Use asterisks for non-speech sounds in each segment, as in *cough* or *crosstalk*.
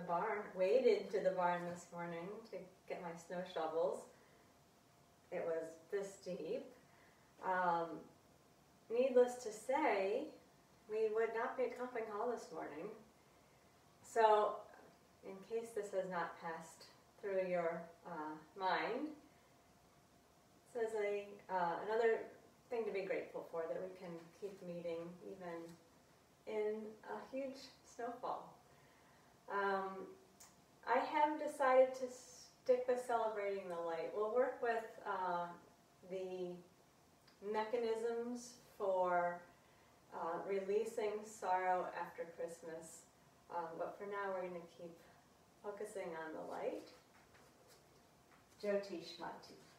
the barn, waded to the barn this morning to get my snow shovels. It was this deep. Um, needless to say, we would not be at Comping Hall this morning. So, in case this has not passed through your uh, mind, this is a, uh, another thing to be grateful for that we can keep meeting even in a huge snowfall. Um, I have decided to stick with celebrating the light. We'll work with uh, the mechanisms for uh, releasing sorrow after Christmas, um, but for now we're going to keep focusing on the light. Jyotishmati.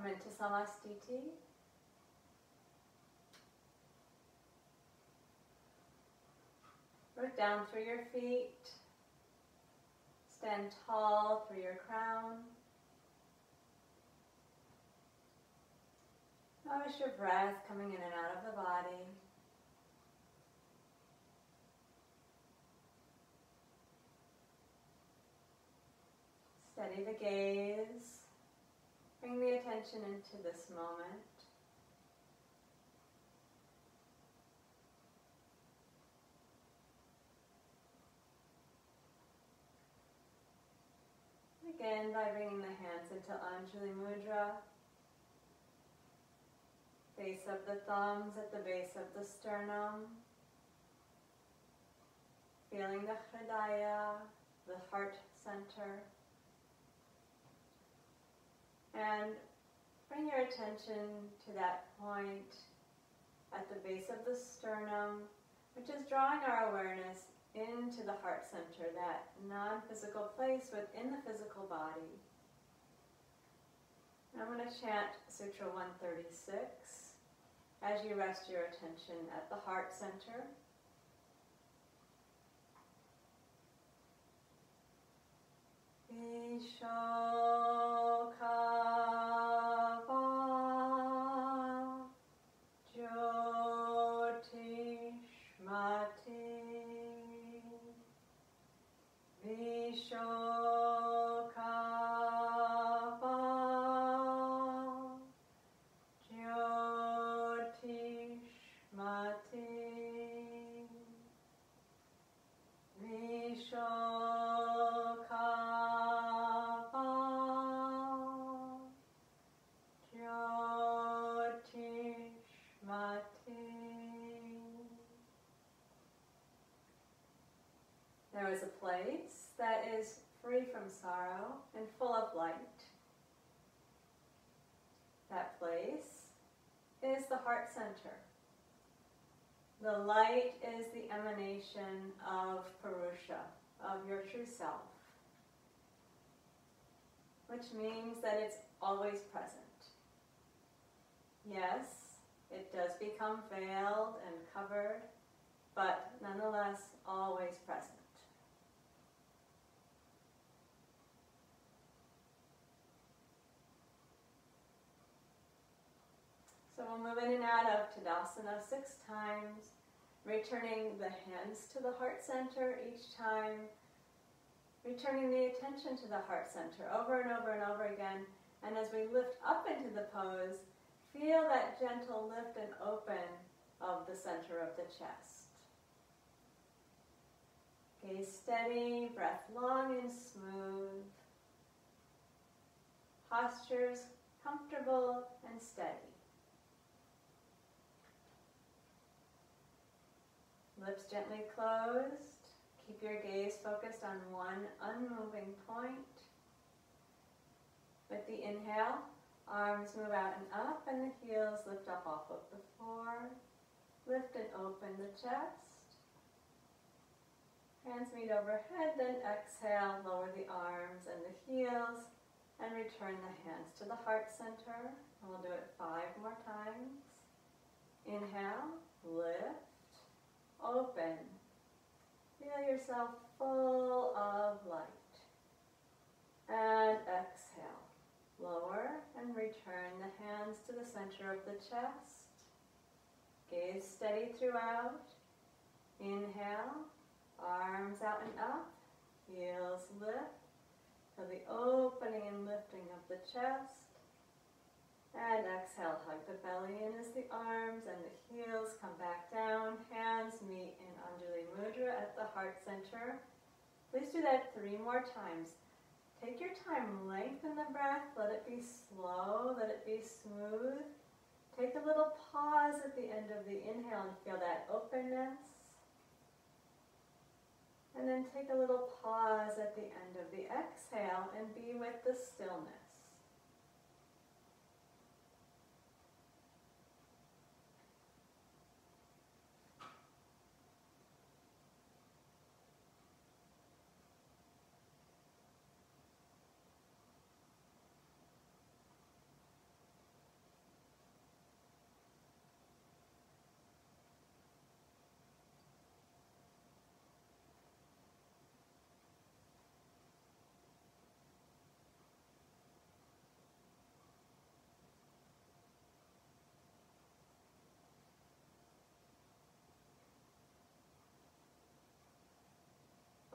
Come into Samastiti. Look down through your feet. Stand tall through your crown. Notice your breath coming in and out of the body. Steady the gaze. Bring the attention into this moment. Begin by bringing the hands into Anjali Mudra. Base of the thumbs at the base of the sternum. Feeling the Hridaya, the heart center. And bring your attention to that point at the base of the sternum, which is drawing our awareness into the heart center, that non-physical place within the physical body. I'm going to chant Sutra 136 as you rest your attention at the heart center. Is sorrow and full of light. That place is the heart center. The light is the emanation of Purusha, of your true self, which means that it's always present. Yes, it does become veiled and covered, but nonetheless always present. So we'll move in and out of Tadasana six times, returning the hands to the heart center each time, returning the attention to the heart center over and over and over again. And as we lift up into the pose, feel that gentle lift and open of the center of the chest. Gaze steady, breath long and smooth. Postures comfortable and steady. Lips gently closed. Keep your gaze focused on one unmoving point. With the inhale, arms move out and up and the heels lift up off of the floor. Lift and open the chest. Hands meet overhead, then exhale, lower the arms and the heels, and return the hands to the heart center. And we'll do it five more times. Inhale, lift open. Feel yourself full of light. And exhale. Lower and return the hands to the center of the chest. Gaze steady throughout. Inhale, arms out and up, heels lift. Feel the opening and lifting of the chest. And exhale, hug the belly in as the arms and the heels come back down. Hands meet in Anjali Mudra at the heart center. Please do that three more times. Take your time, lengthen the breath, let it be slow, let it be smooth. Take a little pause at the end of the inhale and feel that openness. And then take a little pause at the end of the exhale and be with the stillness.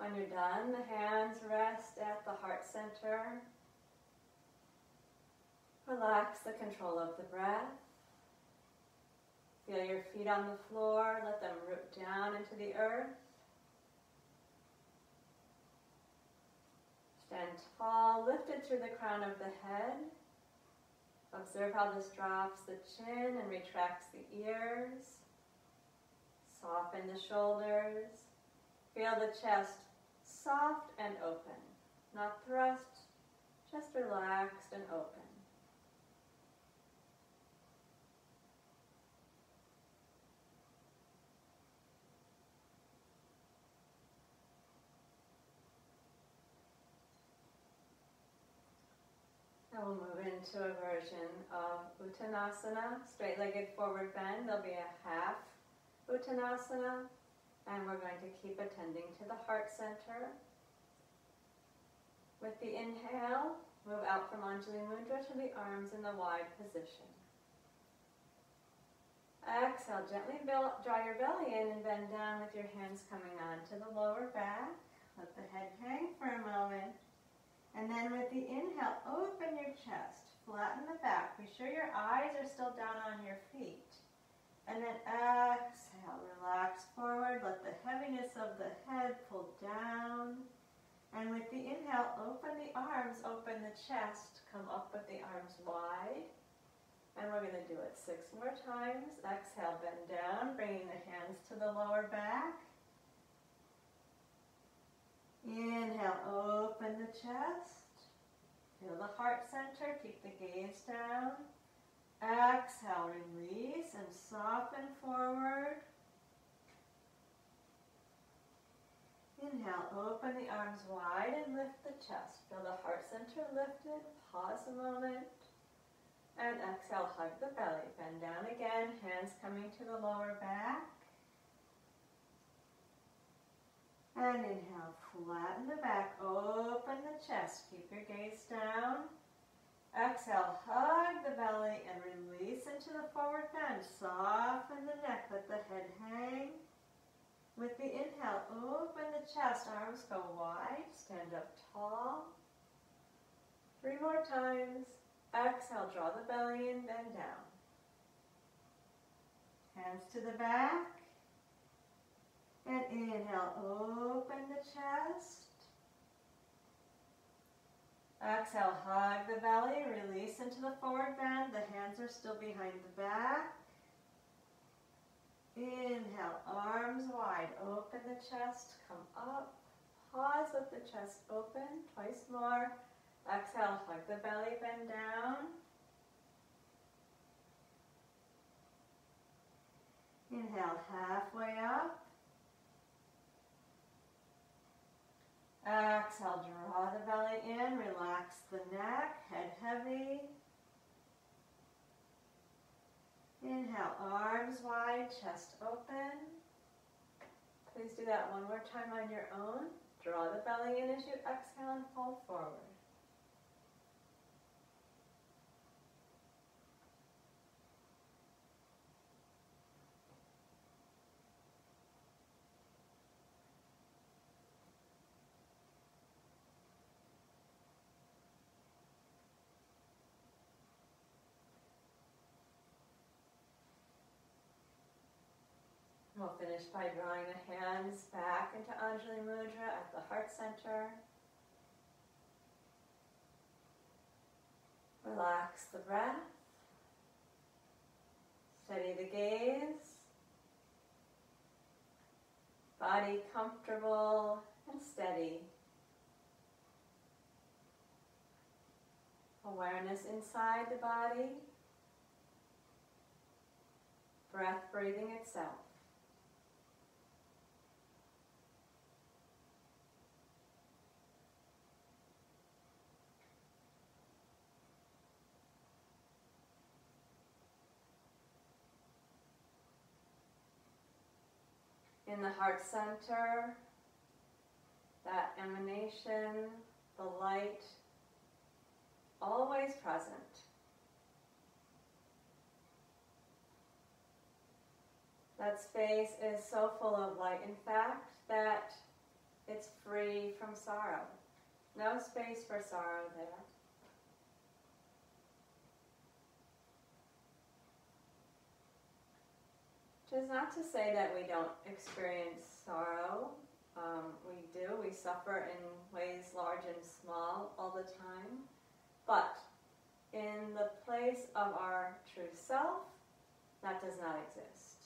When you're done, the hands rest at the heart center. Relax the control of the breath. Feel your feet on the floor, let them root down into the earth. Stand tall, lifted through the crown of the head. Observe how this drops the chin and retracts the ears. Soften the shoulders. Feel the chest soft and open, not thrust, just relaxed and open. Now we'll move into a version of Uttanasana, straight-legged forward bend. There'll be a half Uttanasana, and we're going to keep attending to the heart center. With the inhale, move out from Anjali Mudra to the arms in the wide position. Exhale, gently draw your belly in and bend down with your hands coming onto the lower back. Let the head hang for a moment. And then with the inhale, open your chest, flatten the back. Be sure your eyes are still down on your feet. And then exhale, relax forward, let the heaviness of the head pull down. And with the inhale, open the arms, open the chest, come up with the arms wide. And we're going to do it six more times. Exhale, bend down, bringing the hands to the lower back. Inhale, open the chest. Feel the heart center, keep the gaze down. Exhale, release and soften forward. Inhale, open the arms wide and lift the chest. Feel the heart center lifted. Pause a moment. And exhale, hug the belly. Bend down again, hands coming to the lower back. And inhale, flatten the back, open the chest. Keep your gaze down. Exhale, hug the belly and release into the forward bend. Soften the neck, let the head hang. With the inhale, open the chest, arms go wide, stand up tall. Three more times. Exhale, draw the belly in, bend down. Hands to the back. And inhale, open the chest. Exhale, hug the belly, release into the forward bend. The hands are still behind the back. Inhale, arms wide, open the chest, come up. Pause with the chest open, twice more. Exhale, hug the belly, bend down. Inhale, halfway up. Exhale, draw the belly in, relax neck, head heavy. Inhale, arms wide, chest open. Please do that one more time on your own. Draw the belly in as you exhale and fold forward. We'll finish by drawing the hands back into Anjali Mudra at the heart center. Relax the breath. Steady the gaze. Body comfortable and steady. Awareness inside the body. Breath breathing itself. In the heart center, that emanation, the light, always present. That space is so full of light, in fact, that it's free from sorrow. No space for sorrow there. Is not to say that we don't experience sorrow. Um, we do. We suffer in ways large and small all the time. But in the place of our true self, that does not exist.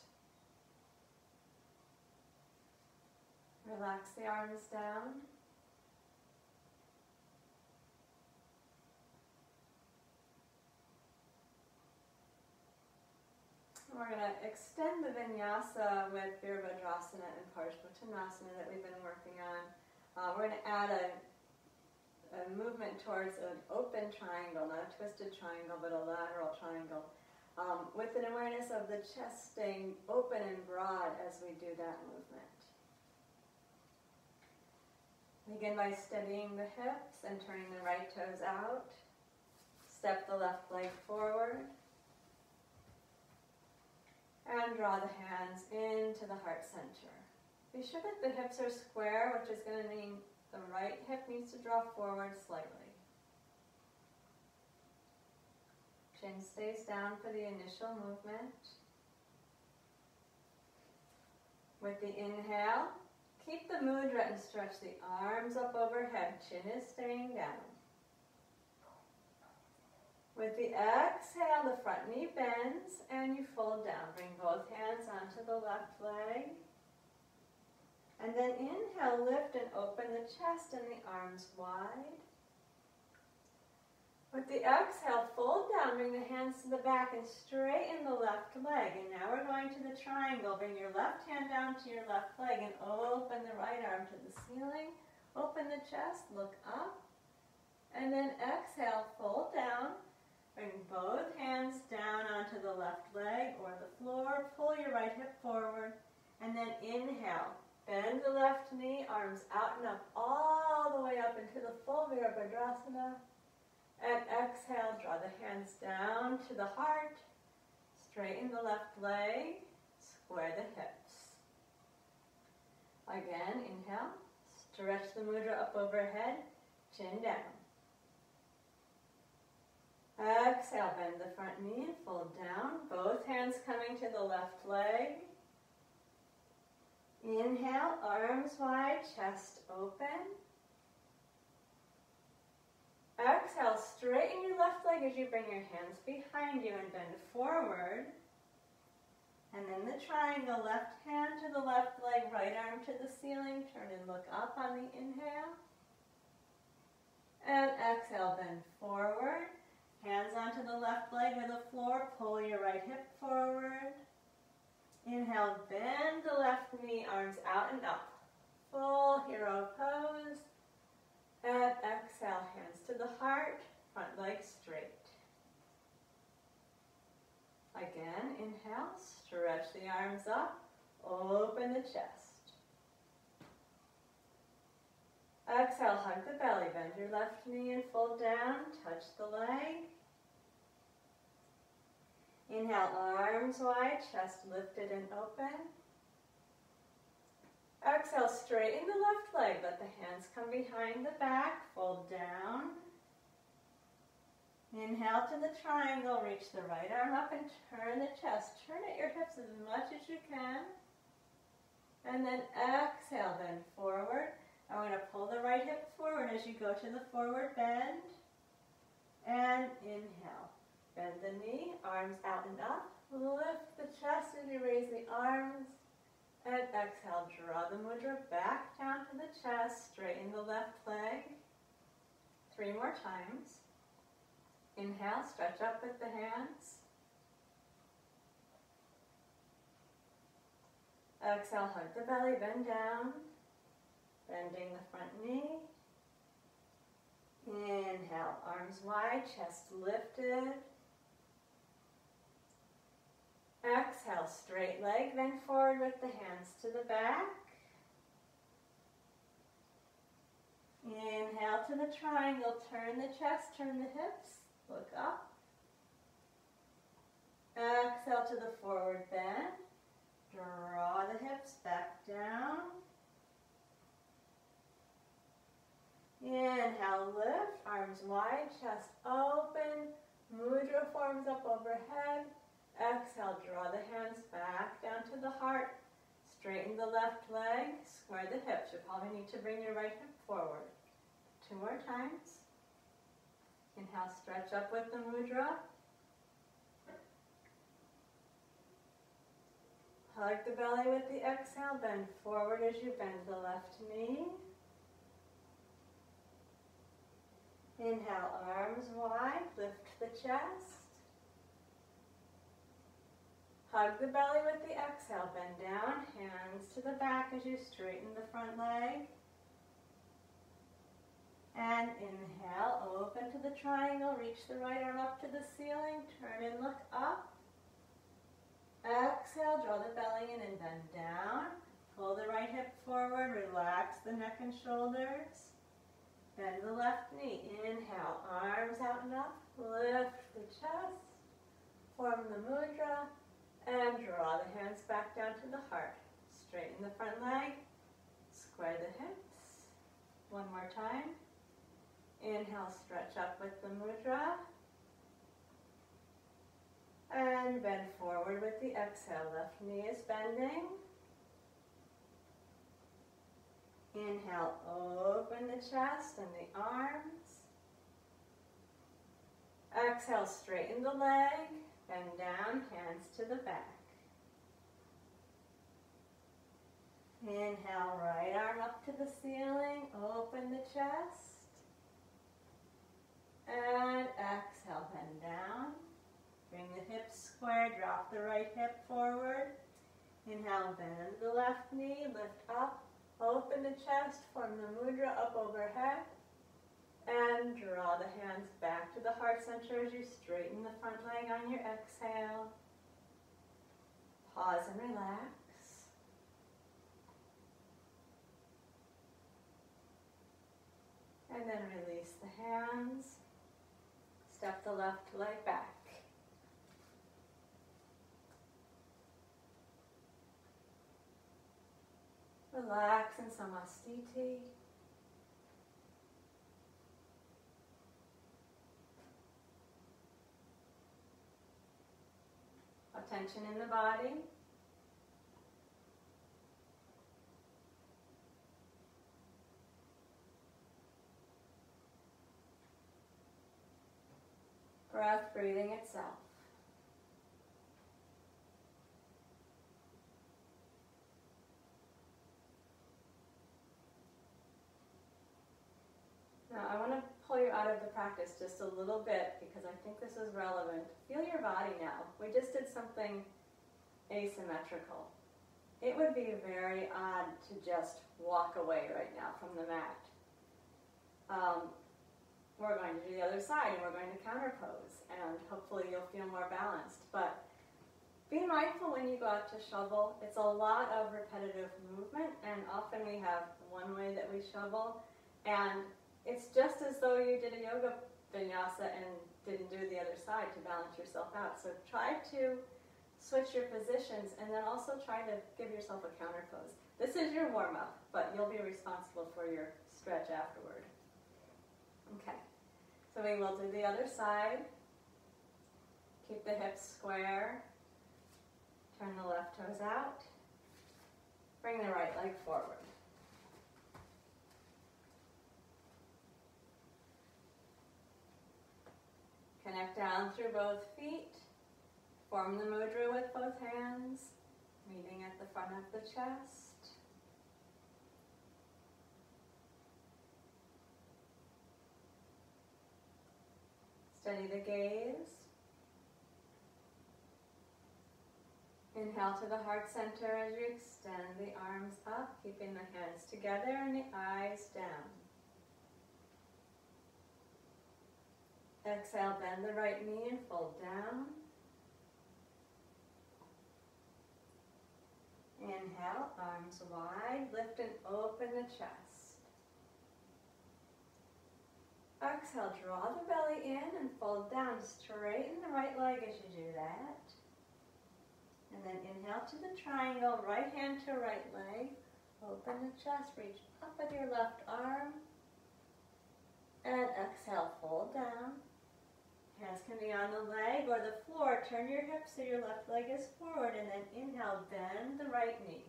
Relax the arms down. We're going to extend the vinyasa with Virabhadrasana and Parsvottanasana that we've been working on. Uh, we're going to add a, a movement towards an open triangle, not a twisted triangle, but a lateral triangle, um, with an awareness of the chest staying open and broad as we do that movement. Begin by steadying the hips and turning the right toes out. Step the left leg forward and draw the hands into the heart center. Be sure that the hips are square, which is going to mean the right hip needs to draw forward slightly. Chin stays down for the initial movement. With the inhale, keep the mudra and stretch the arms up overhead. Chin is staying down. With the exhale, the front knee bends and you fold down. Bring both hands onto the left leg. And then inhale, lift and open the chest and the arms wide. With the exhale, fold down, bring the hands to the back and straighten the left leg. And now we're going to the triangle. Bring your left hand down to your left leg and open the right arm to the ceiling. Open the chest, look up. And then exhale, fold down. Bring both hands down onto the left leg or the floor. Pull your right hip forward. And then inhale. Bend the left knee, arms out and up, all the way up into the full Virabhadrasana. And exhale, draw the hands down to the heart. Straighten the left leg. Square the hips. Again, inhale. Stretch the mudra up overhead. Chin down. Exhale, bend the front knee fold down. Both hands coming to the left leg. Inhale, arms wide, chest open. Exhale, straighten your left leg as you bring your hands behind you and bend forward. And then the triangle, left hand to the left leg, right arm to the ceiling. Turn and look up on the inhale. And exhale, bend forward. Hands onto the left leg or the floor. Pull your right hip forward. Inhale, bend the left knee, arms out and up. Full hero pose. And exhale, hands to the heart, front leg straight. Again, inhale, stretch the arms up, open the chest. Exhale, hug the belly, bend your left knee and fold down, touch the leg. Inhale, arms wide, chest lifted and open. Exhale, straighten the left leg. Let the hands come behind the back. Fold down. Inhale to the triangle. Reach the right arm up and turn the chest. Turn at your hips as much as you can. And then exhale, bend forward. I'm going to pull the right hip forward as you go to the forward bend. And inhale. Bend the knee, arms out and up. Lift the chest as you raise the arms. And exhale, draw the mudra back down to the chest. Straighten the left leg. Three more times. Inhale, stretch up with the hands. Exhale, hug the belly, bend down. Bending the front knee. Inhale, arms wide, chest lifted. Exhale, straight leg, bend forward with the hands to the back. Inhale to the triangle, turn the chest, turn the hips, look up. Exhale to the forward bend. Draw the hips back down. Inhale, lift, arms wide, chest open, mudra forms up overhead. Exhale, draw the hands back down to the heart. Straighten the left leg, square the hips. You probably need to bring your right hip forward. Two more times. Inhale, stretch up with the mudra. Hug the belly with the exhale, bend forward as you bend the left knee. Inhale, arms wide, lift the chest. Hug the belly with the exhale, bend down, hands to the back as you straighten the front leg. And inhale, open to the triangle, reach the right arm up to the ceiling, turn and look up. Exhale, draw the belly in and bend down. Pull the right hip forward, relax the neck and shoulders. Bend the left knee. Inhale, arms out and up. Lift the chest. Form the mudra. And draw the hands back down to the heart. Straighten the front leg. Square the hips. One more time. Inhale, stretch up with the mudra. And bend forward with the exhale. Left knee is bending. Inhale, open the chest and the arms. Exhale, straighten the leg, bend down, hands to the back. Inhale, right arm up to the ceiling, open the chest. And exhale, bend down. Bring the hips square, drop the right hip forward. Inhale, bend the left knee, lift up, open the chest, form the mudra up overhead. And draw the hands back to the heart center as you straighten the front leg on your exhale. Pause and relax. And then release the hands. Step the left leg back. Relax in Samastiti. Attention in the body. Breath breathing itself. Now I want to pull you out of the practice just a little bit because I think this is relevant. Feel your body now. We just did something asymmetrical. It would be very odd to just walk away right now from the mat. Um, we're going to do the other side and we're going to counter pose and hopefully you'll feel more balanced. But be mindful when you go out to shovel. It's a lot of repetitive movement and often we have one way that we shovel and it's just as though you did a yoga vinyasa and didn't do the other side to balance yourself out. So try to switch your positions and then also try to give yourself a counter pose. This is your warm up, but you'll be responsible for your stretch afterward. Okay, so we will do the other side. Keep the hips square. Turn the left toes out. Bring the right leg forward. Connect down through both feet. Form the mudra with both hands, meeting at the front of the chest. Steady the gaze. Inhale to the heart center as you extend the arms up, keeping the hands together and the eyes down. Exhale, bend the right knee and fold down. Inhale, arms wide, lift and open the chest. Exhale, draw the belly in and fold down. Straighten the right leg as you do that. And then inhale to the triangle, right hand to right leg. Open the chest, reach up with your left arm. And exhale, fold down. Hands can be on the leg or the floor. Turn your hips so your left leg is forward. And then inhale, bend the right knee.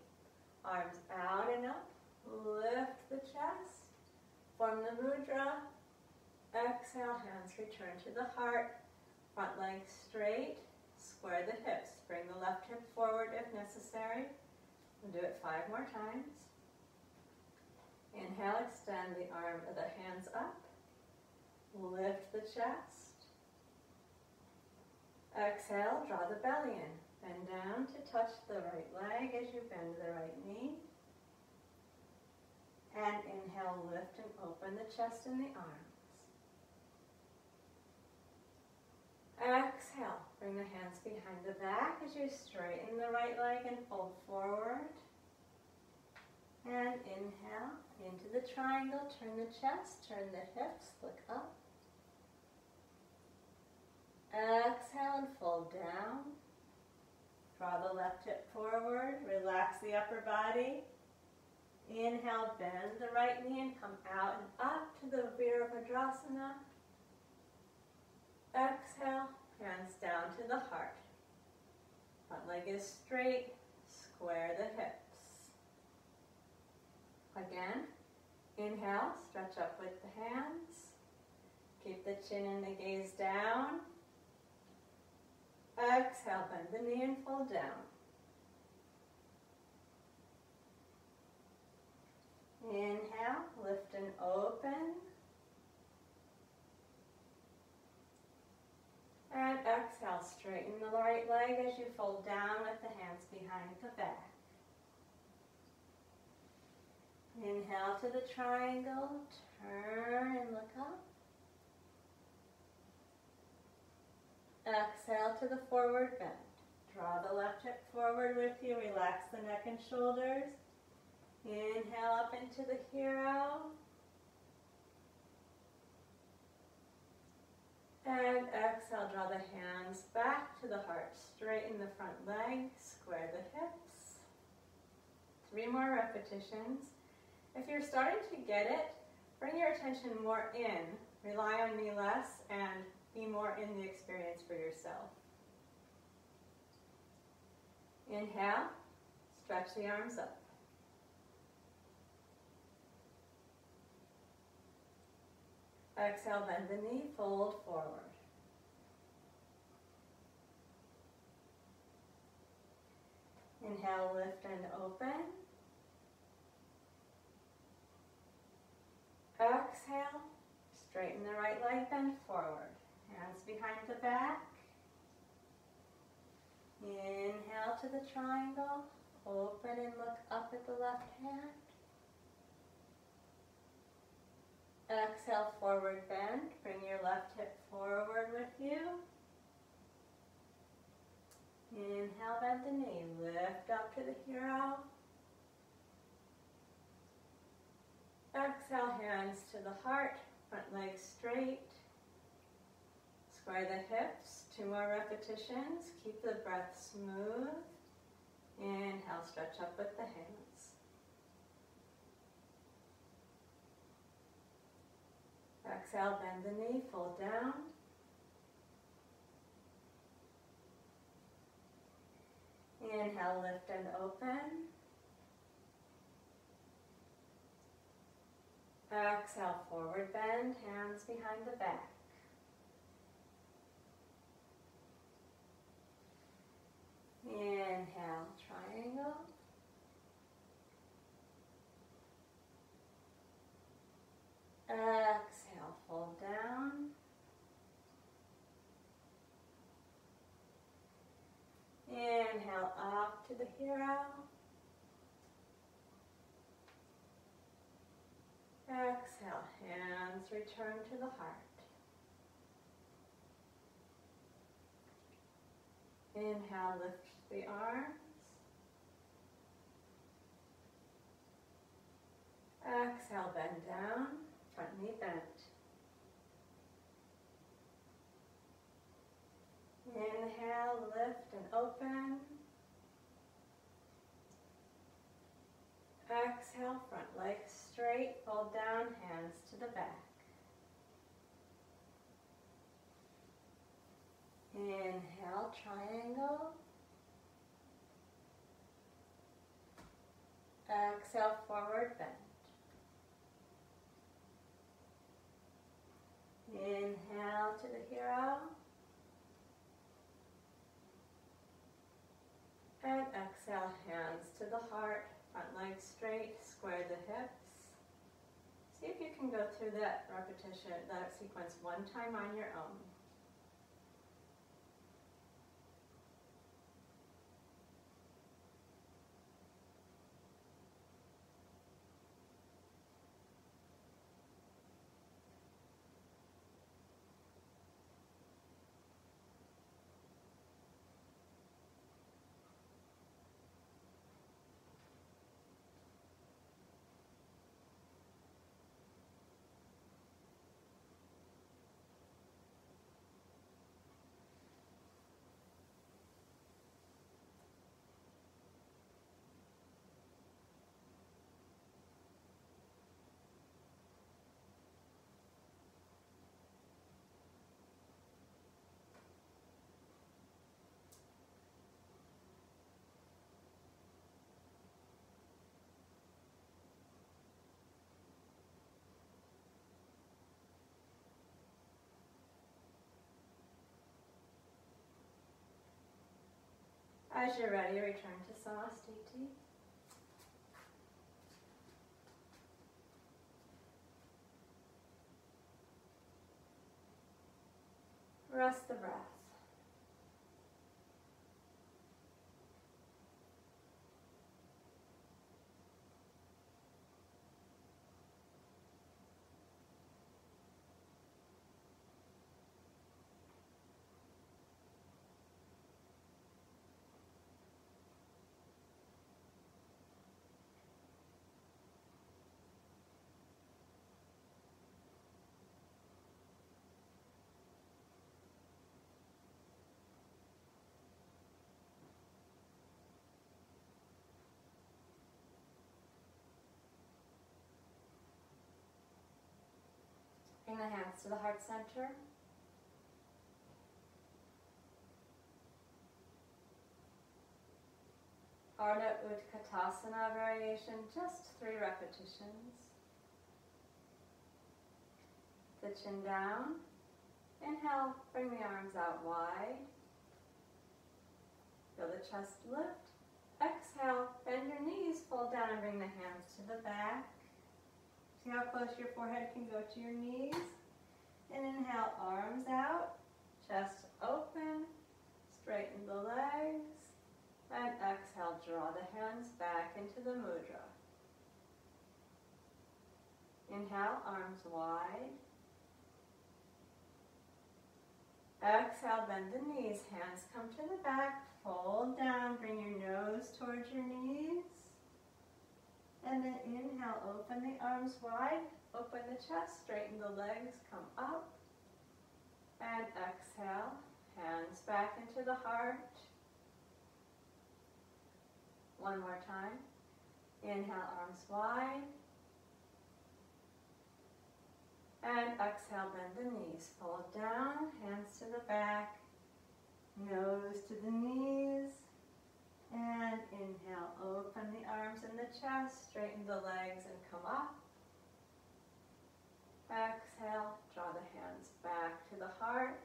Arms out and up. Lift the chest. Form the mudra. Exhale, hands return to the heart. Front leg straight. Square the hips. Bring the left hip forward if necessary. We'll do it five more times. Inhale, extend the arm, the hands up. Lift the chest. Exhale, draw the belly in. Bend down to touch the right leg as you bend the right knee. And inhale, lift and open the chest and the arms. Exhale, bring the hands behind the back as you straighten the right leg and fold forward. And inhale into the triangle, turn the chest, turn the hips, look up. Exhale and fold down. Draw the left hip forward, relax the upper body. Inhale, bend the right knee and come out and up to the rear Virabhadrasana. Exhale, hands down to the heart. Front leg is straight, square the hips. Again, inhale, stretch up with the hands. Keep the chin and the gaze down. Exhale, bend the knee and fold down. Inhale, lift and open. And exhale, straighten the right leg as you fold down with the hands behind the back. Inhale to the triangle, turn and look up. Exhale to the forward bend. Draw the left hip forward with you. Relax the neck and shoulders. Inhale up into the hero. And exhale, draw the hands back to the heart. Straighten the front leg, square the hips. Three more repetitions. If you're starting to get it, bring your attention more in. Rely on me less and be more in the experience for yourself. Inhale, stretch the arms up. Exhale, bend the knee, fold forward. Inhale, lift and open. Exhale, straighten the right leg, bend forward. Hands behind the back. Inhale to the triangle. Open and look up at the left hand. Exhale, forward bend. Bring your left hip forward with you. Inhale, bend the knee. Lift up to the hero. Exhale, hands to the heart. Front leg straight. Square the hips, two more repetitions. Keep the breath smooth. Inhale, stretch up with the hands. Exhale, bend the knee, fold down. Inhale, lift and open. Exhale, forward bend, hands behind the back. Inhale, triangle. Exhale, fold down. Inhale up to the hero. Exhale, hands return to the heart. Inhale, lift the arms. Exhale, bend down, front knee bent. Inhale, lift and open. Exhale, front leg straight, fold down, hands to the back. Inhale, triangle. Exhale, forward bend. Inhale to the hero. And exhale, hands to the heart, front leg straight, square the hips. See if you can go through that repetition, that sequence one time on your own. As you're ready, return to Samastiti. Rest the breath. Bring the hands to the heart center. Ardha Utkatasana variation, just three repetitions. The chin down. Inhale, bring the arms out wide. Feel the chest lift. Exhale, bend your knees, fold down and bring the hands to the back. See how close your forehead can go to your knees. And inhale, arms out, chest open, straighten the legs. And exhale, draw the hands back into the mudra. Inhale, arms wide. Exhale, bend the knees, hands come to the back, fold down, bring your nose towards your knees. And then inhale, open the arms wide, open the chest, straighten the legs, come up. And exhale, hands back into the heart. One more time. Inhale, arms wide. And exhale, bend the knees. Fold down, hands to the back, nose to the knees. And inhale, open the arms and the chest, straighten the legs and come up. Exhale, draw the hands back to the heart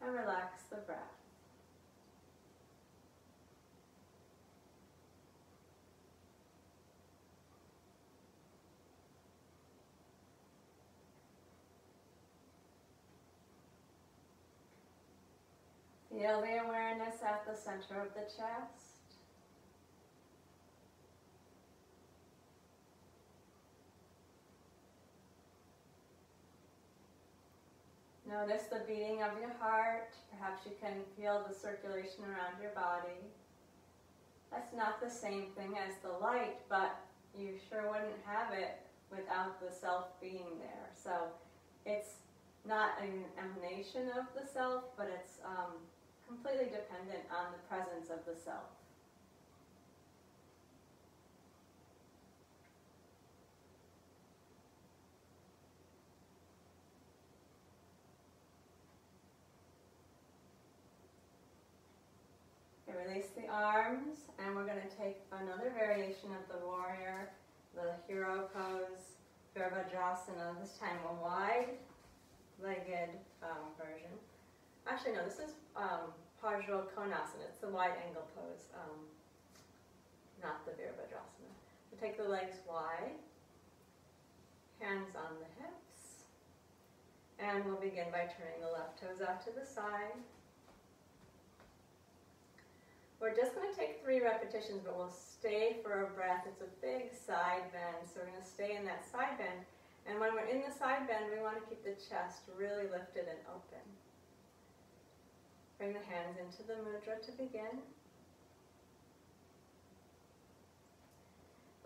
and relax the breath. Feel the awareness at the center of the chest. Notice the beating of your heart. Perhaps you can feel the circulation around your body. That's not the same thing as the light, but you sure wouldn't have it without the self being there. So it's not an emanation of the self, but it's um, completely dependent on the presence of the self. release the arms, and we're going to take another variation of the warrior, the hero pose, Virabhadrasana, this time a wide-legged um, version. Actually, no, this is um, Konasana. It's the wide angle pose, um, not the Virabhadrasana. We take the legs wide, hands on the hips, and we'll begin by turning the left toes out to the side, we're just going to take three repetitions, but we'll stay for a breath. It's a big side bend, so we're going to stay in that side bend. And when we're in the side bend, we want to keep the chest really lifted and open. Bring the hands into the mudra to begin.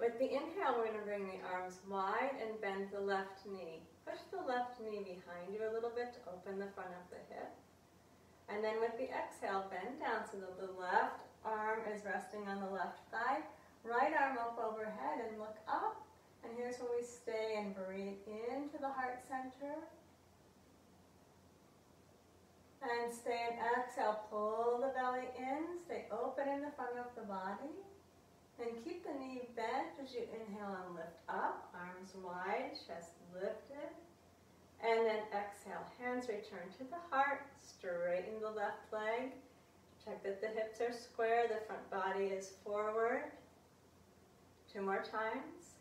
With the inhale, we're going to bring the arms wide and bend the left knee. Push the left knee behind you a little bit to open the front of the hip. And then with the exhale, bend down so that the left arm is resting on the left thigh. Right arm up overhead and look up. And here's where we stay and breathe into the heart center. And stay and exhale. Pull the belly in. Stay open in the front of the body. And keep the knee bent as you inhale and lift up. Arms wide, chest lifted. And then exhale, hands return to the heart, straighten the left leg. Check that the hips are square, the front body is forward. Two more times.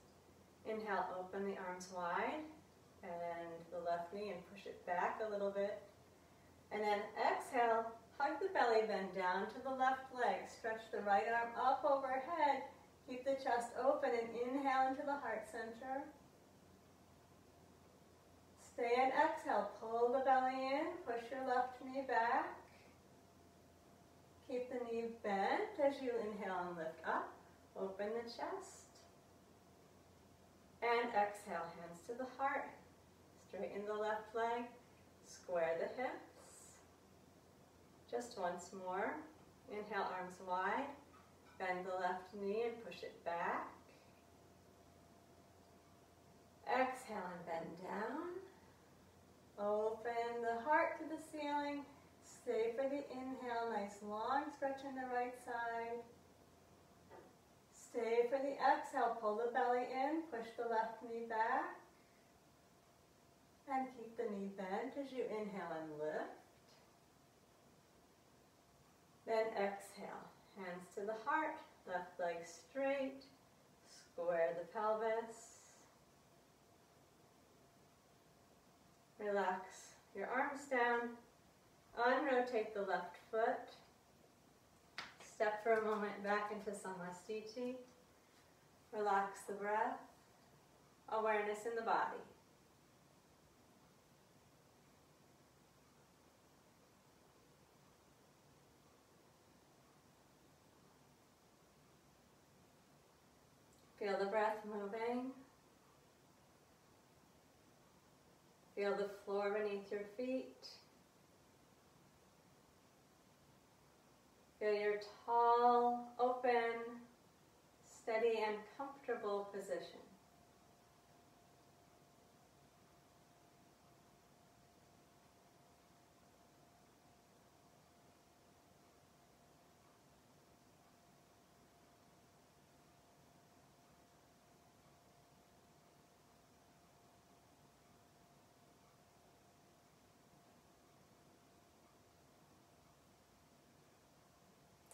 Inhale, open the arms wide, and the left knee and push it back a little bit. And then exhale, hug the belly, bend down to the left leg. Stretch the right arm up overhead. Keep the chest open and inhale into the heart center. Stay and exhale. Pull the belly in. Push your left knee back. Keep the knee bent as you inhale and lift up. Open the chest. And exhale, hands to the heart. Straighten the left leg. Square the hips. Just once more. Inhale, arms wide. Bend the left knee and push it back. Exhale and bend down. Open the heart to the ceiling. Stay for the inhale. Nice long stretch in the right side. Stay for the exhale. Pull the belly in. Push the left knee back. And keep the knee bent as you inhale and lift. Then exhale. Hands to the heart. Left leg straight. Square the pelvis. Relax your arms down. Unrotate the left foot. Step for a moment back into Samastiti. Relax the breath. Awareness in the body. Feel the breath moving. Feel the floor beneath your feet. Feel your tall, open, steady, and comfortable position.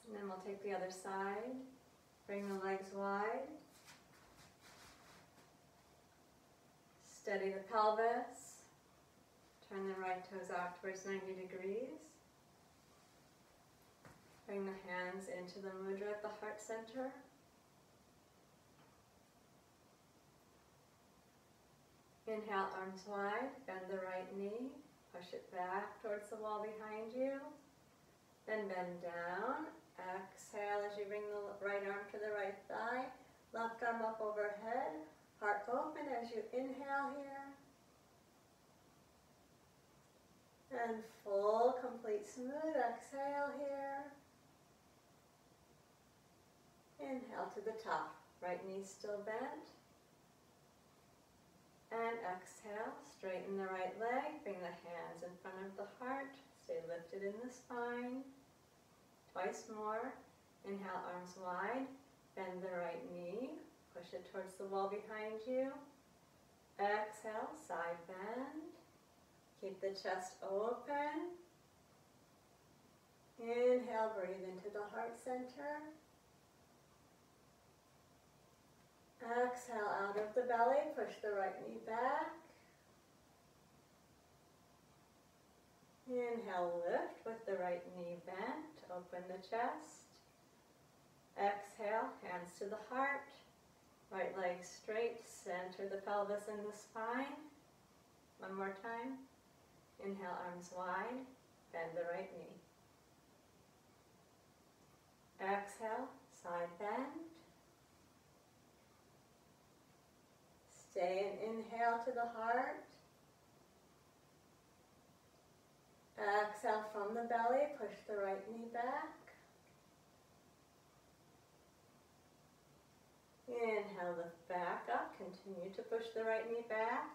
And then we'll take the other side. Bring the legs wide. Steady the pelvis. Turn the right toes out towards 90 degrees. Bring the hands into the mudra at the heart center. Inhale, arms wide, bend the right knee, push it back towards the wall behind you. Then bend down, exhale as you bring the right arm to the right thigh, left arm up overhead, heart open as you inhale here. And full, complete, smooth exhale here. Inhale to the top, right knee still bent. And exhale, straighten the right leg, bring the hands in front of the heart, stay lifted in the spine. Twice more. Inhale, arms wide, bend the right knee, push it towards the wall behind you. Exhale, side bend. Keep the chest open. Inhale, breathe into the heart center. Exhale out of the belly, push the right knee back. Inhale, lift with the right knee bent, open the chest. Exhale, hands to the heart. Right leg straight, center the pelvis and the spine. One more time. Inhale, arms wide, bend the right knee. Exhale, side bend. Stay and inhale to the heart. Exhale from the belly, push the right knee back. Inhale, lift back up, continue to push the right knee back.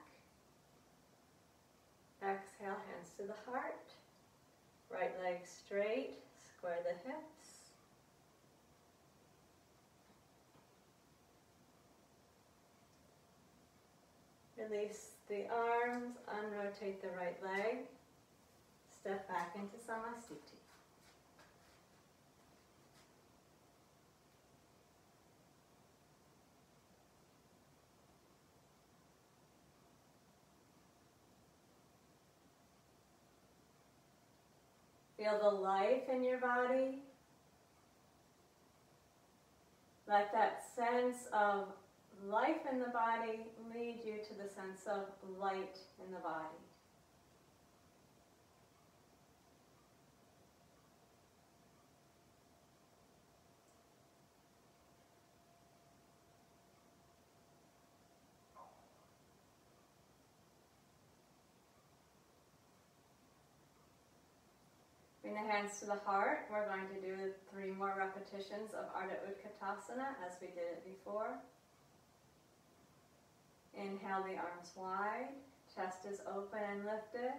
Exhale, hands to the heart. Right leg straight, square the hips. Release the arms, unrotate the right leg. Step back into Samasthiti. Feel the life in your body. Let that sense of life in the body lead you to the sense of light in the body. The hands to the heart. We're going to do three more repetitions of Ardha Utkatasana as we did it before. Inhale the arms wide, chest is open and lifted.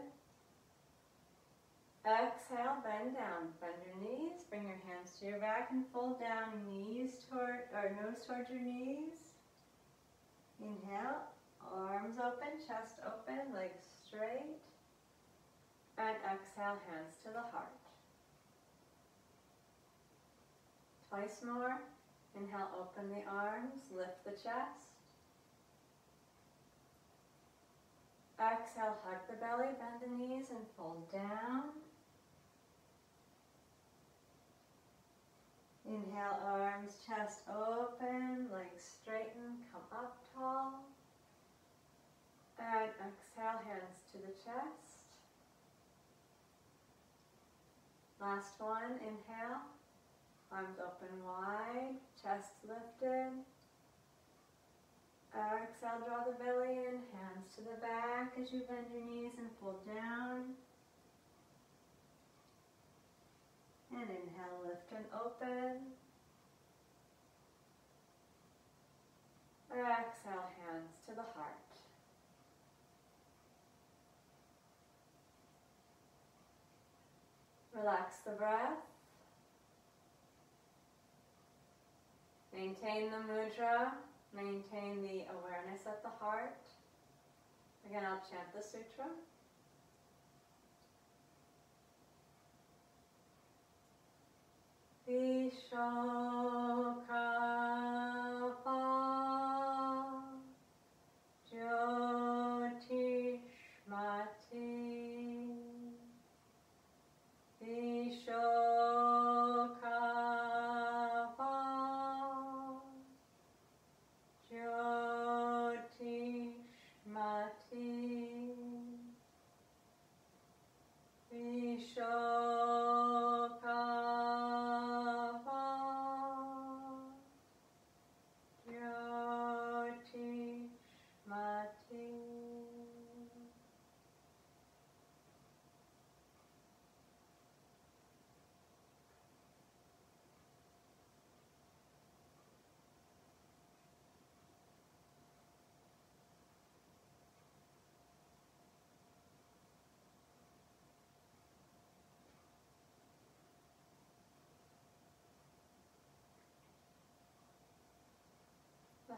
Exhale, bend down, bend your knees, bring your hands to your back and fold down, knees toward, or nose towards your knees. Inhale, arms open, chest open, legs straight. And exhale, hands to the heart. Twice more. Inhale, open the arms, lift the chest. Exhale, hug the belly, bend the knees and fold down. Inhale, arms, chest open, legs straighten, come up tall. And exhale, hands to the chest. Last one, inhale. Arms open wide, chest lifted. Exhale, draw the belly in, hands to the back as you bend your knees and pull down. And inhale, lift and open. Exhale, hands to the heart. Relax the breath. Maintain the mudra. Maintain the awareness at the heart. Again, I'll chant the sutra.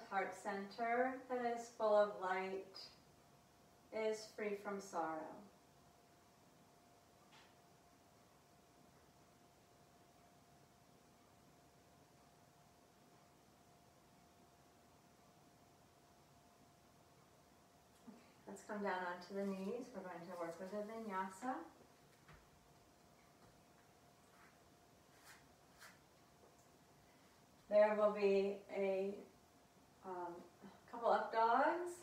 Heart center that is full of light is free from sorrow. let's come down onto the knees. We're going to work with a vinyasa. There will be a um, a couple up dogs,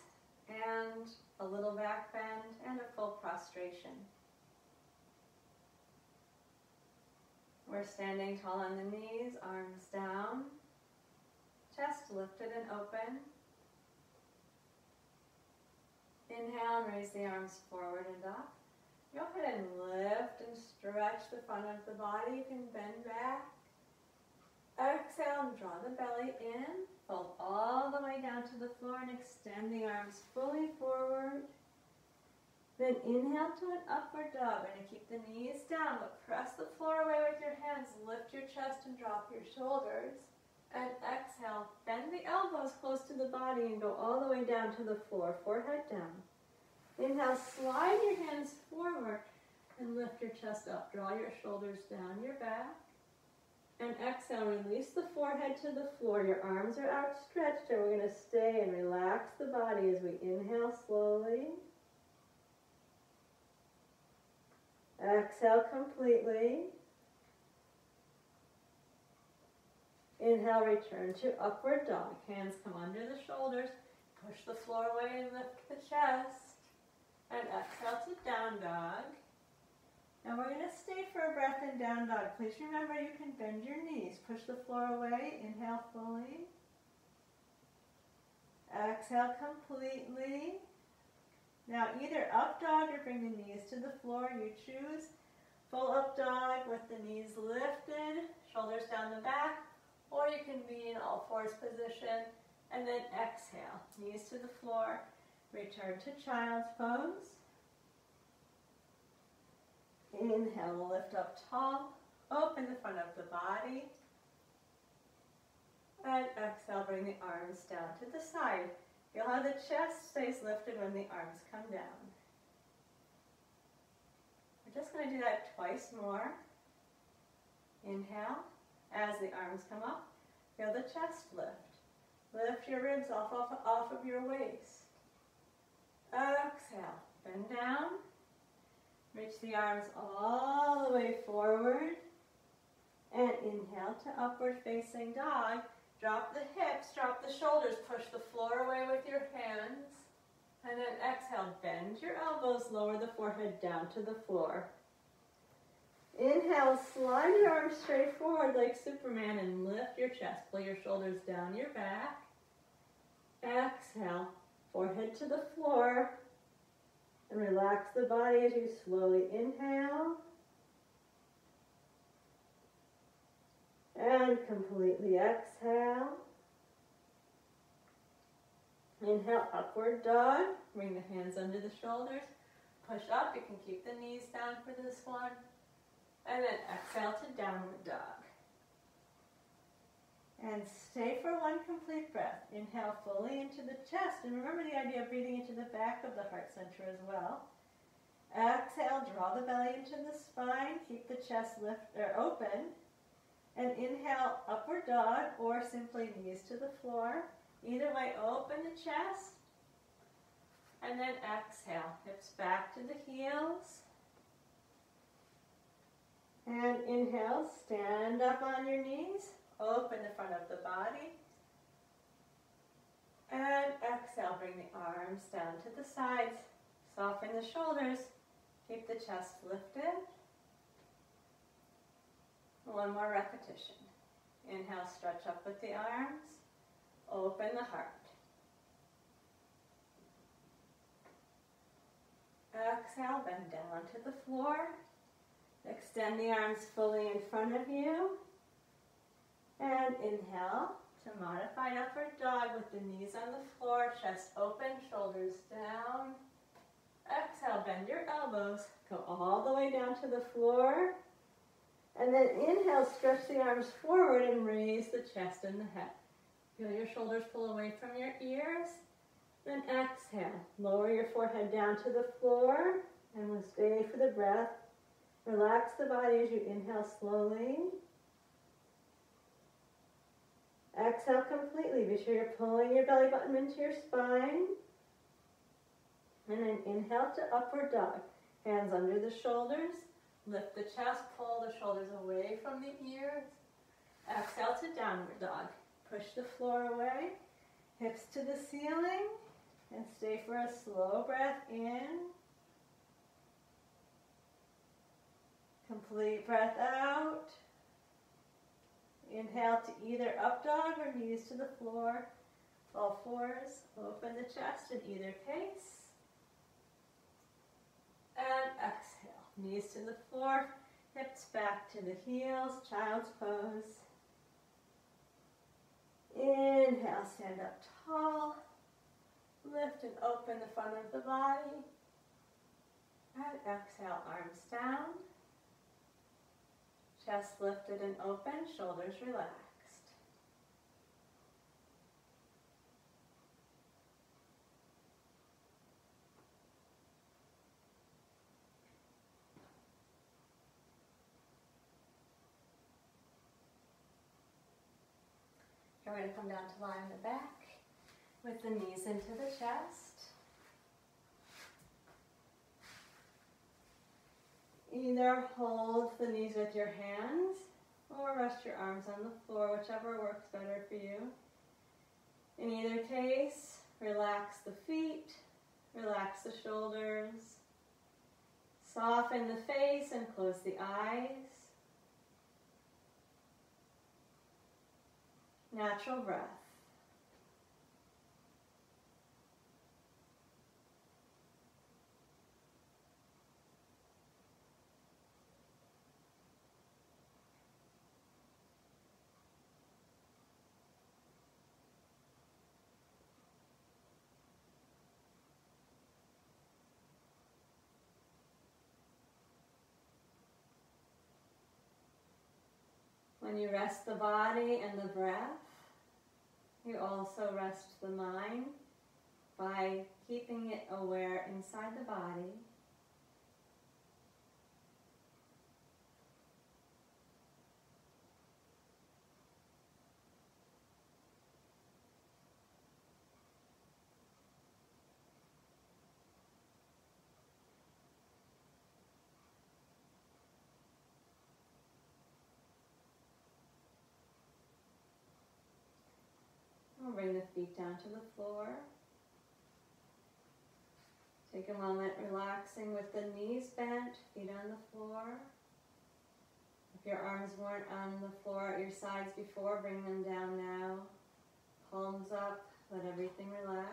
and a little back bend, and a full prostration. We're standing tall on the knees, arms down, chest lifted and open. Inhale and raise the arms forward and up. Go ahead and lift and stretch the front of the body. You can bend back. Exhale and draw the belly in. Fold all the way down to the floor and extend the arms fully forward. Then inhale to an upward dog. and keep the knees down, but press the floor away with your hands. Lift your chest and drop your shoulders. And exhale, bend the elbows close to the body and go all the way down to the floor, forehead down. Inhale, slide your hands forward and lift your chest up. Draw your shoulders down your back. And exhale, release the forehead to the floor. Your arms are outstretched, and we're going to stay and relax the body as we inhale slowly. Exhale completely. Inhale, return to upward dog. Hands come under the shoulders. Push the floor away and lift the chest. And exhale to down dog. Now we're going to stay for a breath in down dog. Please remember you can bend your knees. Push the floor away. Inhale fully. Exhale completely. Now either up dog or bring the knees to the floor. You choose. Full up dog with the knees lifted, shoulders down the back, or you can be in all fours position and then exhale. Knees to the floor. Return to child's pose. Inhale, lift up tall, open the front of the body. And exhale, bring the arms down to the side. Feel how the chest stays lifted when the arms come down. We're just going to do that twice more. Inhale, as the arms come up, feel the chest lift. Lift your ribs off, off, off of your waist. Exhale, bend down. Reach the arms all the way forward. And inhale to upward facing dog. Drop the hips, drop the shoulders, push the floor away with your hands. And then exhale, bend your elbows, lower the forehead down to the floor. Inhale, slide your arms straight forward like Superman and lift your chest. Pull your shoulders down your back. Exhale, forehead to the floor. And relax the body as you slowly inhale. And completely exhale. Inhale, upward dog. Bring the hands under the shoulders. Push up. You can keep the knees down for this one. And then exhale to downward dog. And stay for one complete breath. Inhale fully into the chest. And remember the idea of breathing into the back of the heart center as well. Exhale, draw the belly into the spine. Keep the chest lift or open. And inhale, upward dog, or simply knees to the floor. Either way, open the chest. And then exhale, hips back to the heels. And inhale, stand up on your knees, open the front of the body. And exhale, bring the arms down to the sides, soften the shoulders, keep the chest lifted. One more repetition. Inhale, stretch up with the arms, open the heart. Exhale, bend down to the floor. Extend the arms fully in front of you. And inhale to modified upward dog with the knees on the floor, chest open, shoulders down. Exhale, bend your elbows, go all the way down to the floor. And then inhale, stretch the arms forward and raise the chest and the head. Feel your shoulders pull away from your ears. Then exhale, lower your forehead down to the floor and we'll stay for the breath. Relax the body as you inhale slowly. Exhale completely. Be sure you're pulling your belly button into your spine. And then inhale to upward dog. Hands under the shoulders. Lift the chest, pull the shoulders away from the ears. Exhale to downward dog. Push the floor away. Hips to the ceiling. And stay for a slow breath in. Complete breath out. Inhale to either up dog or knees to the floor. All fours. Open the chest in either case. And exhale. Knees to the floor. Hips back to the heels. Child's pose. Inhale, stand up tall. Lift and open the front of the body. And exhale, arms down. Chest lifted and open, shoulders relaxed. You're going to come down to lie on the back with the knees into the chest. Either hold the knees with your hands or rest your arms on the floor, whichever works better for you. In either case, relax the feet, relax the shoulders, soften the face and close the eyes. Natural breath. When you rest the body and the breath, you also rest the mind by keeping it aware inside the body. Bring the feet down to the floor. Take a moment relaxing with the knees bent, feet on the floor. If your arms weren't on the floor at your sides before, bring them down now. Palms up, let everything relax.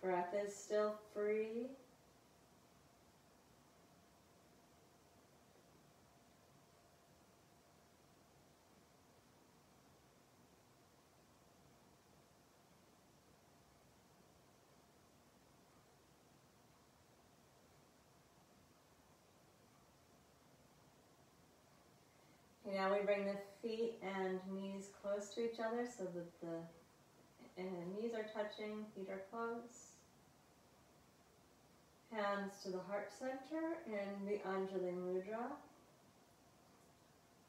Breath is still free. Now we bring the feet and knees close to each other so that the knees are touching, feet are close. Hands to the heart center in the Anjali Mudra.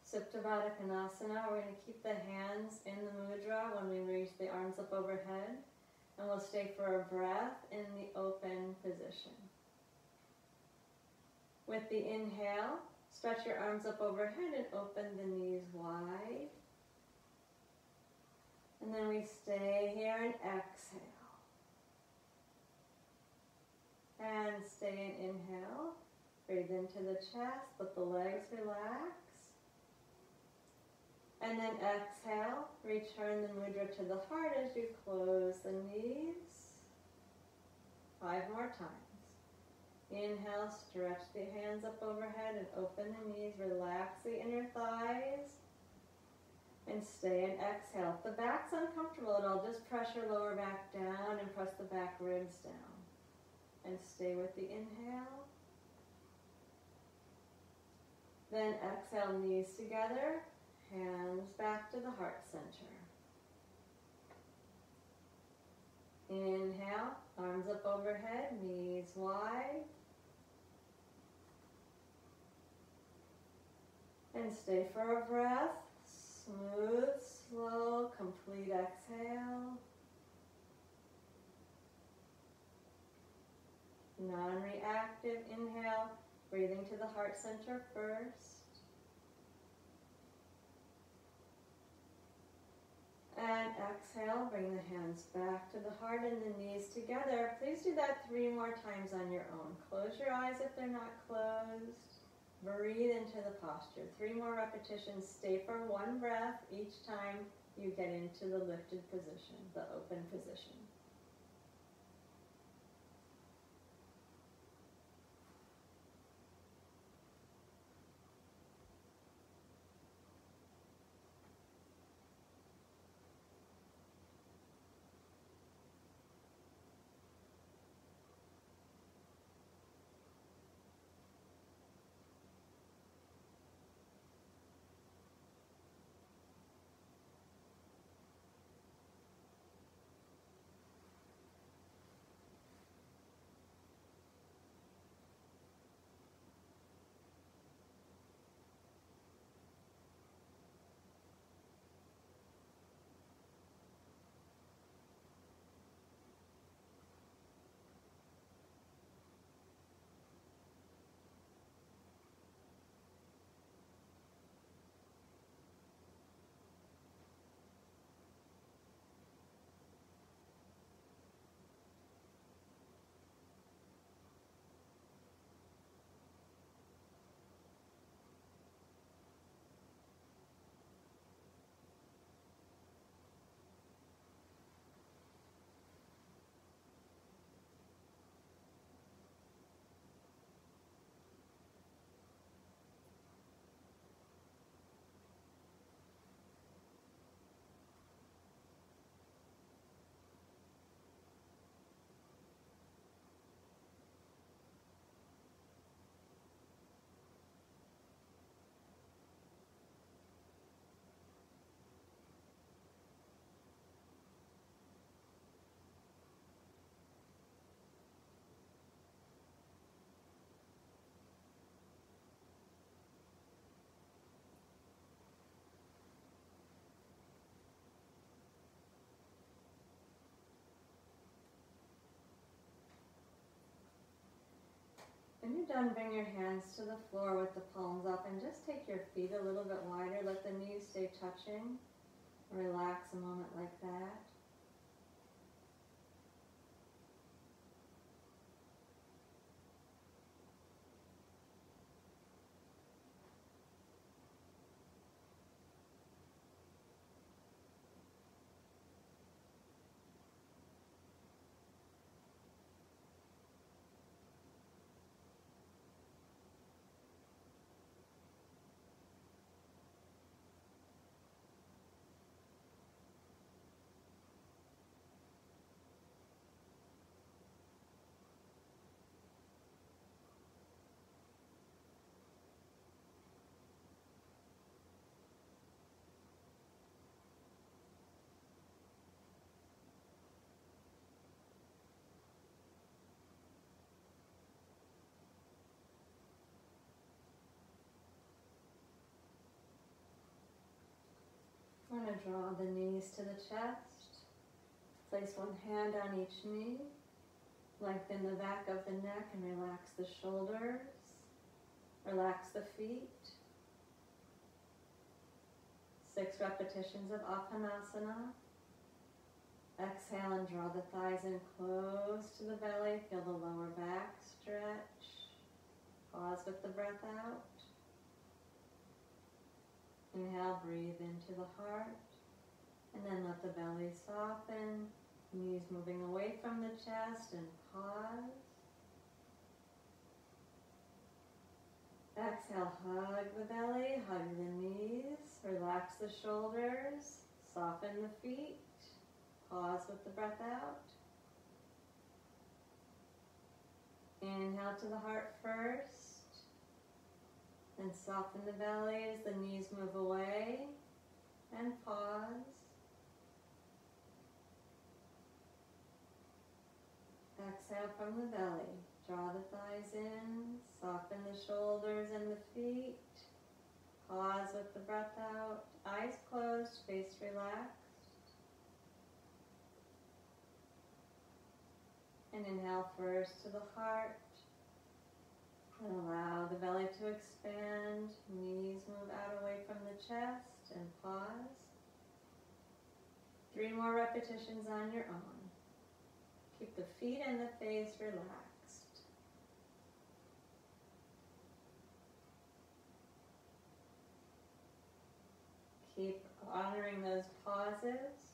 Supta Baddha Konasana, we're going to keep the hands in the mudra when we raise the arms up overhead. And we'll stay for a breath in the open position. With the inhale, stretch your arms up overhead and open the knees wide. And then we stay here and exhale. And stay and inhale. Breathe into the chest, let the legs relax. And then exhale, return the mudra to the heart as you close the knees. Five more times. Inhale, stretch the hands up overhead and open the knees. Relax the inner thighs. And stay and exhale. If the back's uncomfortable at all, just press your lower back down and press the back ribs down. And stay with the inhale. Then exhale, knees together. Hands back to the heart center. Inhale, arms up overhead, knees wide. And stay for a breath. Smooth, slow, complete exhale. Non-reactive inhale, breathing to the heart center first. And exhale, bring the hands back to the heart and the knees together. Please do that three more times on your own. Close your eyes if they're not closed. Breathe into the posture. Three more repetitions. Stay for one breath each time you get into the lifted position, the open position. When you're done, bring your hands to the floor with the palms up and just take your feet a little bit wider. Let the knees stay touching. Relax a moment like that. Draw the knees to the chest. Place one hand on each knee. Lengthen the back of the neck and relax the shoulders. Relax the feet. Six repetitions of Apanasana. Exhale and draw the thighs in close to the belly. Feel the lower back stretch. Pause with the breath out. Inhale, breathe into the heart. And then let the belly soften. Knees moving away from the chest and pause. Exhale, hug the belly, hug the knees, relax the shoulders, soften the feet. Pause with the breath out. Inhale to the heart first. Then soften the belly as the knees move away. And pause. Exhale from the belly. Draw the thighs in. Soften the shoulders and the feet. Pause with the breath out. Eyes closed, face relaxed. And inhale first to the heart. And allow the belly to expand. Knees move out away from the chest and pause. Three more repetitions on your own. Keep the feet and the face relaxed. Keep honoring those pauses.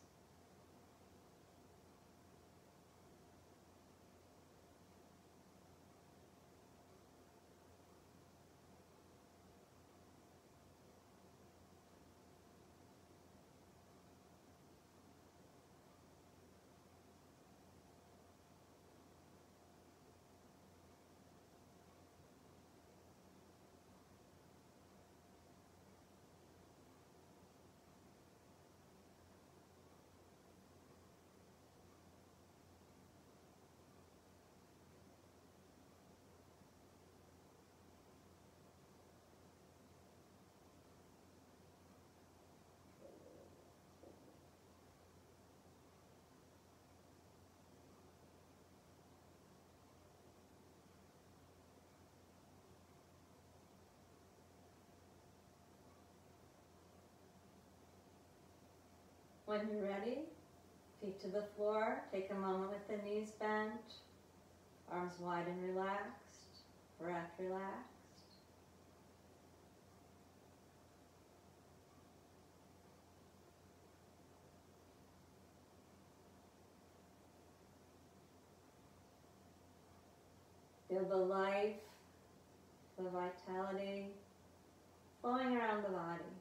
When you're ready, feet to the floor, take a moment with the knees bent, arms wide and relaxed, breath relaxed. Feel the life, the vitality flowing around the body.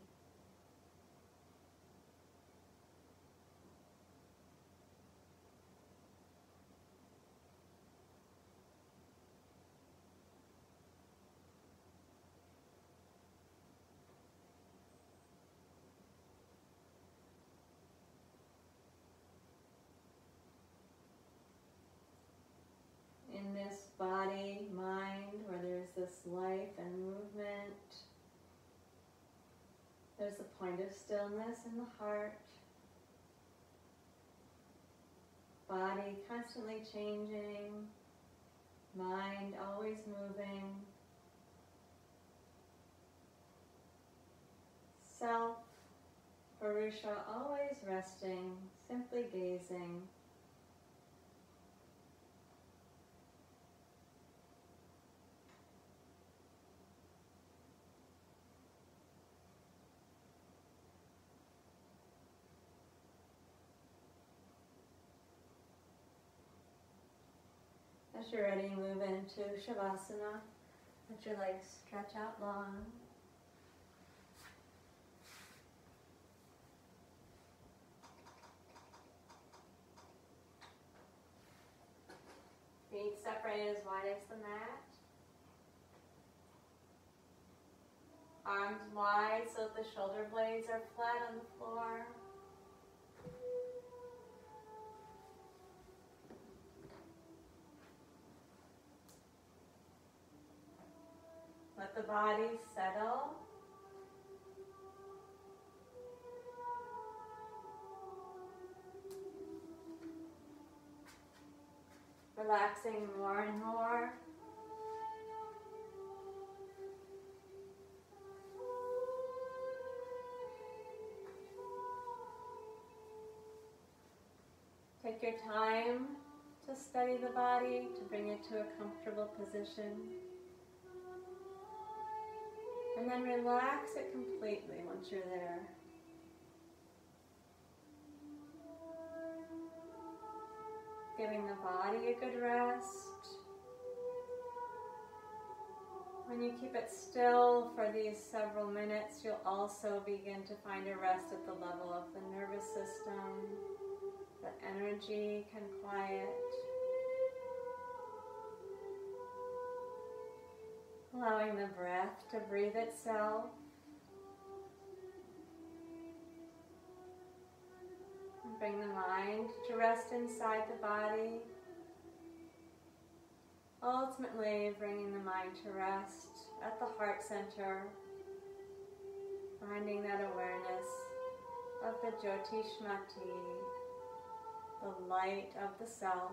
in this body, mind, where there's this life and movement. There's a point of stillness in the heart. Body constantly changing, mind always moving. Self, Purusha always resting, simply gazing. As you're ready, move into Shavasana. Let your legs stretch out long. Feet separated as wide as the mat. Arms wide so that the shoulder blades are flat on the floor. the body settle. Relaxing more and more. Take your time to study the body, to bring it to a comfortable position. And then relax it completely once you're there. Giving the body a good rest. When you keep it still for these several minutes, you'll also begin to find a rest at the level of the nervous system. The energy can quiet. Allowing the breath to breathe itself. And bring the mind to rest inside the body. Ultimately, bringing the mind to rest at the heart center, finding that awareness of the Jyotishmati, the light of the self.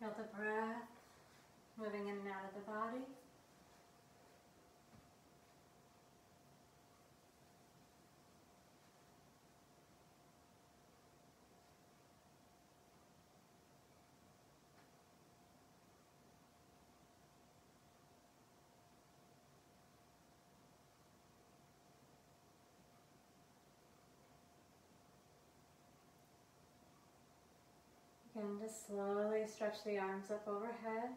Feel the breath moving in and out of the body. Again, just slowly stretch the arms up overhead.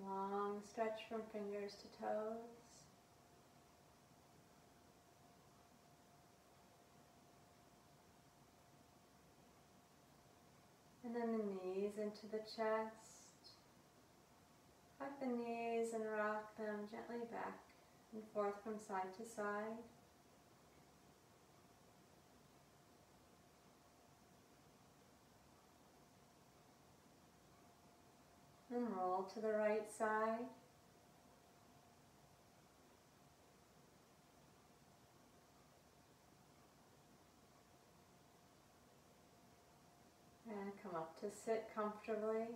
Long stretch from fingers to toes. And then the knees into the chest. Hug the knees and rock them gently back and forth from side to side. And roll to the right side. And come up to sit comfortably.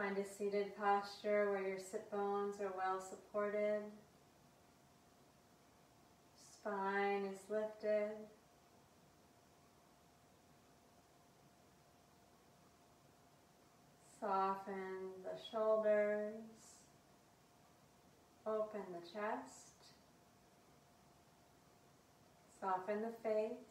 Find a seated posture where your sit bones are well supported. Spine is lifted. Soften the shoulders. Open the chest. Soften the face.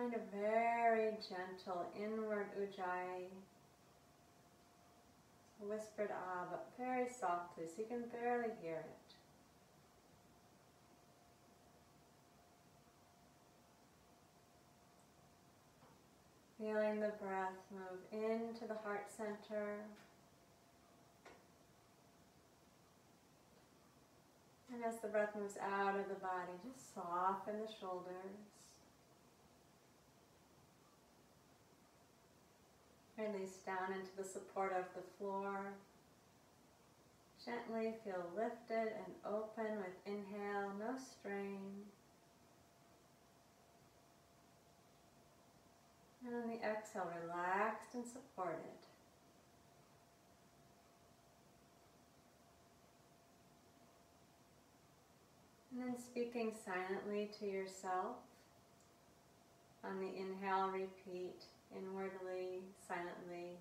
Find a very gentle inward ujjayi. Whispered ah, but very softly, so you can barely hear it. Feeling the breath move into the heart center. And as the breath moves out of the body, just soften the shoulders. Release down into the support of the floor. Gently feel lifted and open with inhale, no strain. And on the exhale, relaxed and supported. And then speaking silently to yourself. On the inhale, repeat inwardly, silently,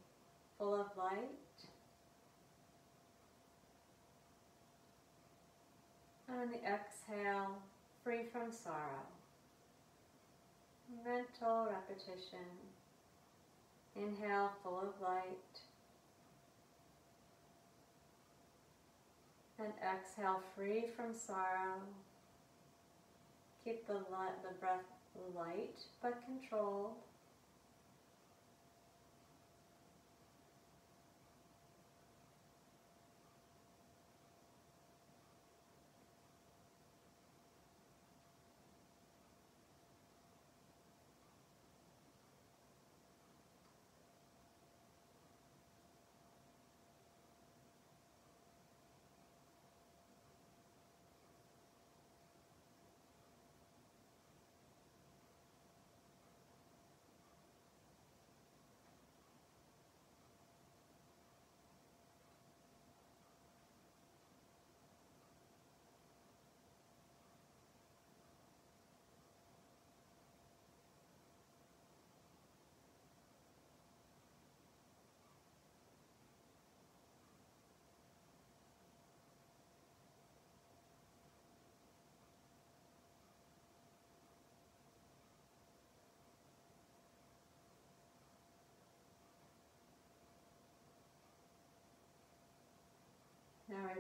full of light. And on the exhale, free from sorrow. Mental repetition. Inhale, full of light. And exhale, free from sorrow. Keep the, the breath light but controlled.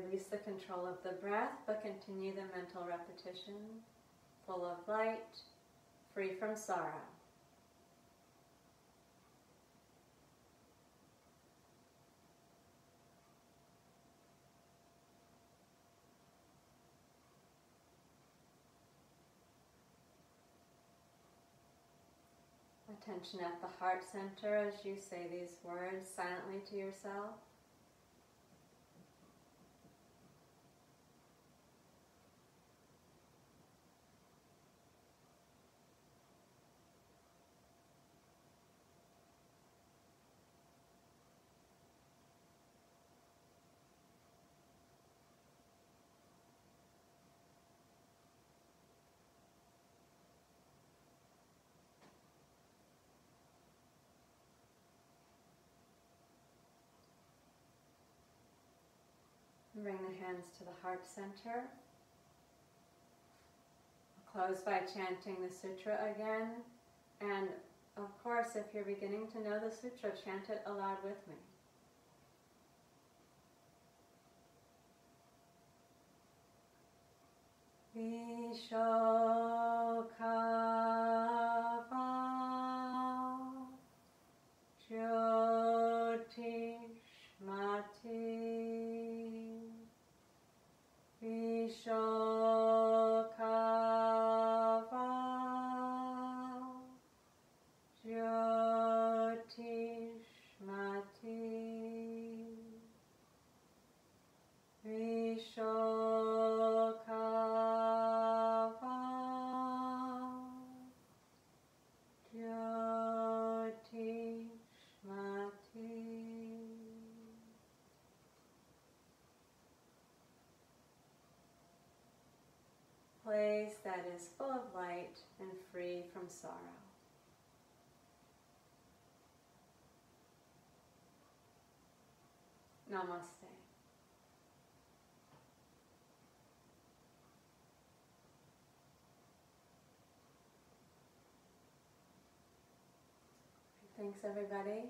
release the control of the breath, but continue the mental repetition, full of light, free from sorrow. Attention at the heart center as you say these words silently to yourself. Bring the hands to the heart center. close by chanting the sutra again. And of course, if you're beginning to know the sutra, chant it aloud with me. Vishokava Namaste. Thanks, everybody.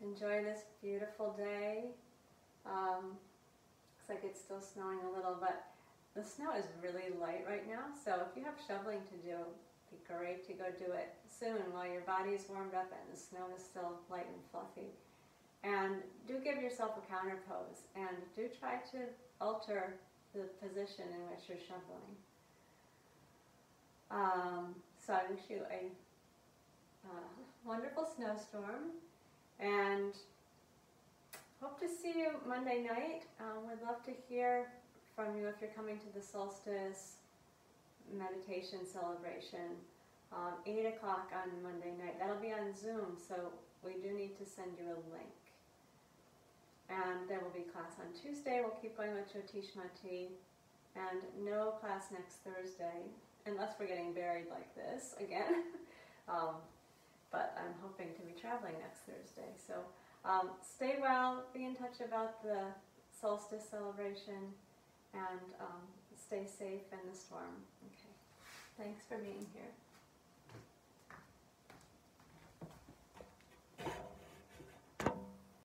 Enjoy this beautiful day. Um, looks like it's still snowing a little, but the snow is really light right now. So if you have shoveling to do, it'd be great to go do it soon while your body's warmed up and the snow is still light and fluffy. And do give yourself a counter pose and do try to alter the position in which you're shoveling. Um, so I wish you a uh, wonderful snowstorm and hope to see you Monday night. Um, we'd love to hear from you if you're coming to the solstice meditation celebration. Um, 8 o'clock on Monday night. That'll be on Zoom, so we do need to send you a link. And there will be class on Tuesday. We'll keep going with Jyotish. And no class next Thursday, unless we're getting buried like this again. *laughs* um, but I'm hoping to be traveling next Thursday. So um, stay well, be in touch about the solstice celebration, and um, stay safe in the storm. Okay. Thanks for being here.